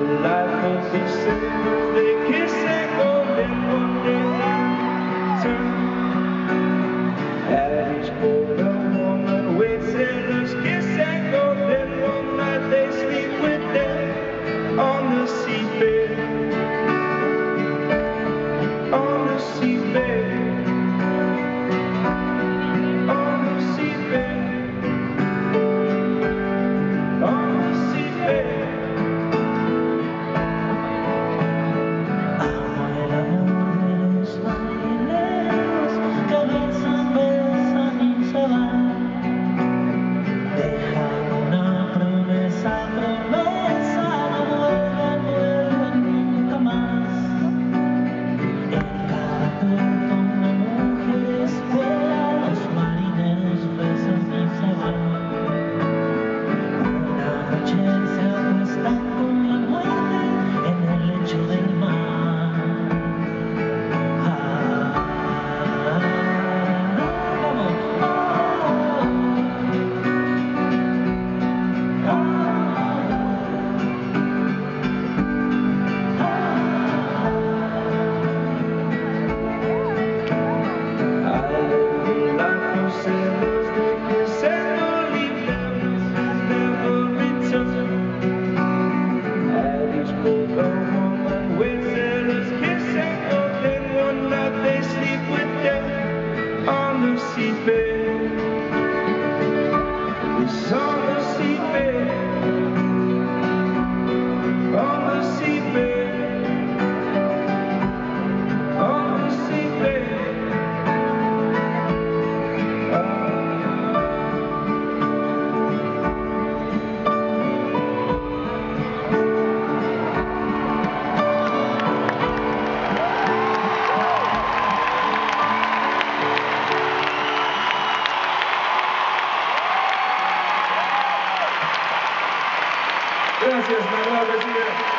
life must be. Seabed. Gracias, Manuel.